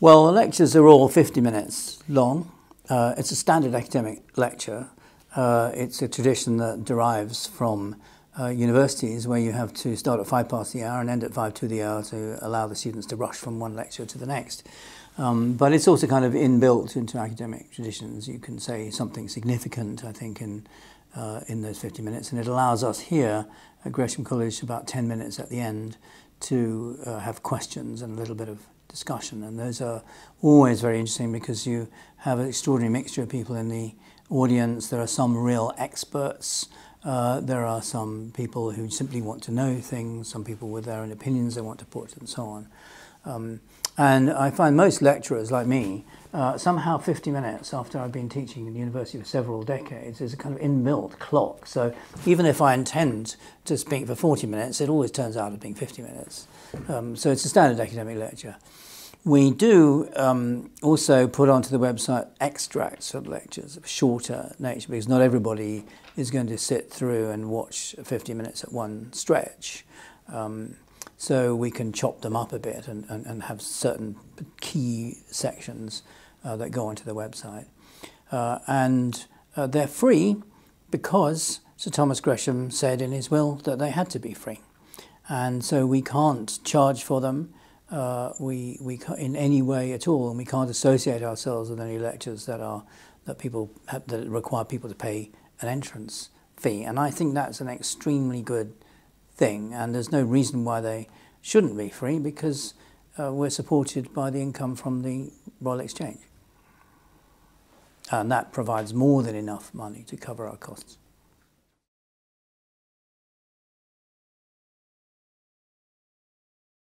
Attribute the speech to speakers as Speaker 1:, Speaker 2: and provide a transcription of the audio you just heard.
Speaker 1: Well, lectures are all 50 minutes long. Uh, it's a standard academic lecture. Uh, it's a tradition that derives from uh, universities where you have to start at five past the hour and end at five to the hour to allow the students to rush from one lecture to the next. Um, but it's also kind of inbuilt into academic traditions. You can say something significant, I think, in uh, in those 50 minutes, and it allows us here at Gresham College about 10 minutes at the end to uh, have questions and a little bit of discussion. And those are always very interesting because you have an extraordinary mixture of people in the audience. There are some real experts. Uh, there are some people who simply want to know things, some people with their own opinions they want to put, and so on. Um, and I find most lecturers, like me, uh, somehow 50 minutes after I've been teaching in university for several decades is a kind of inbuilt clock. So even if I intend to speak for 40 minutes, it always turns out as being 50 minutes. Um, so it's a standard academic lecture. We do um, also put onto the website extracts of lectures of shorter nature because not everybody is going to sit through and watch 50 minutes at one stretch. Um, so we can chop them up a bit and, and, and have certain key sections uh, that go onto the website. Uh, and uh, they're free because Sir Thomas Gresham said in his will that they had to be free. And so we can't charge for them uh, we, we in any way at all, and we can't associate ourselves with any lectures that are that people have, that require people to pay an entrance fee. And I think that's an extremely good thing, and there's no reason why they shouldn't be free because uh, we're supported by the income from the Royal Exchange. And that provides more than enough money to cover our costs.